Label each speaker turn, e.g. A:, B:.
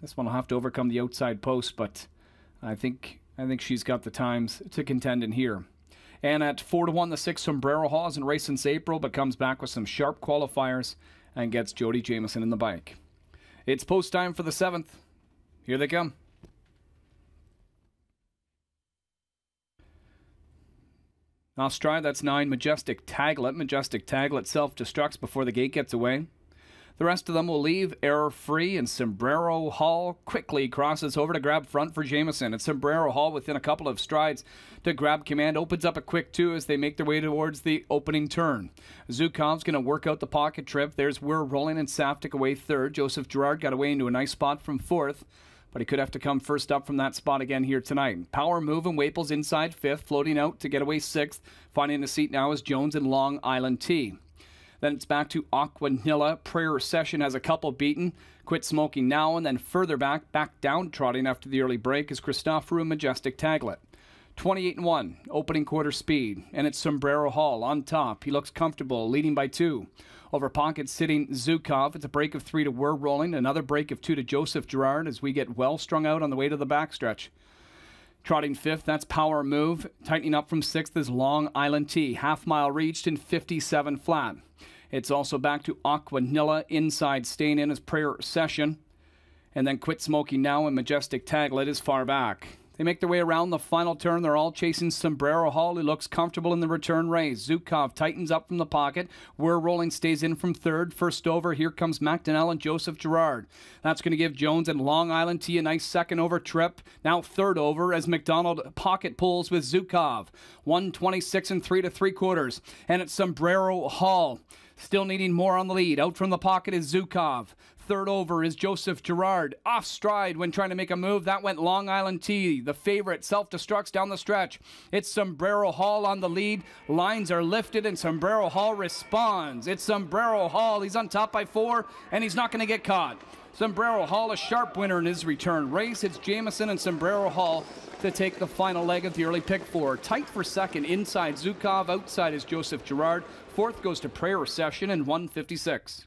A: This one will have to overcome the outside post, but I think I think she's got the times to contend in here. And at four to one, the six Sombrero Hall hasn't since April, but comes back with some sharp qualifiers and gets Jody Jamieson in the bike. It's post time for the seventh. Here they come. Off that's nine. Majestic Taglet. Majestic Taglet self destructs before the gate gets away. The rest of them will leave error free, and Sombrero Hall quickly crosses over to grab front for Jamieson. And Sombrero Hall, within a couple of strides to grab command, opens up a quick two as they make their way towards the opening turn. Zukov's going to work out the pocket trip. There's We're Rolling and Saftik away third. Joseph Girard got away into a nice spot from fourth but he could have to come first up from that spot again here tonight. Power move and Waples inside fifth, floating out to get away sixth. Finding a seat now is Jones and Long Island T. Then it's back to Aquanilla. Prayer Session has a couple beaten. Quit smoking now and then further back, back down trotting after the early break is Christoforou Majestic Taglet. 28 and 1, opening quarter speed, and it's Sombrero Hall on top. He looks comfortable, leading by two. Over pocket sitting Zukov. It's a break of three to We're Rolling, another break of two to Joseph Girard as we get well strung out on the way to the backstretch. Trotting fifth, that's Power Move. Tightening up from sixth is Long Island T. Half mile reached in 57 flat. It's also back to Aquanilla inside, staying in his prayer session. And then quit smoking now and Majestic Taglet is far back. They make their way around the final turn. They're all chasing Sombrero Hall, who looks comfortable in the return race. Zukov tightens up from the pocket. We're rolling, stays in from third. First over, here comes McDonnell and Joseph Girard. That's going to give Jones and Long Island T a nice second over trip. Now third over as McDonald pocket pulls with Zukov. 126 and three to three quarters. And it's Sombrero Hall. Still needing more on the lead. Out from the pocket is Zukov. Third over is Joseph Girard. Off stride when trying to make a move. That went Long Island T. The favorite self destructs down the stretch. It's Sombrero Hall on the lead. Lines are lifted and Sombrero Hall responds. It's Sombrero Hall. He's on top by four and he's not going to get caught. Sombrero Hall a sharp winner in his return race. It's Jamieson and Sombrero Hall to take the final leg of the early pick four. Tight for second inside Zukov. Outside is Joseph Girard. Fourth goes to Prayer Session in 156.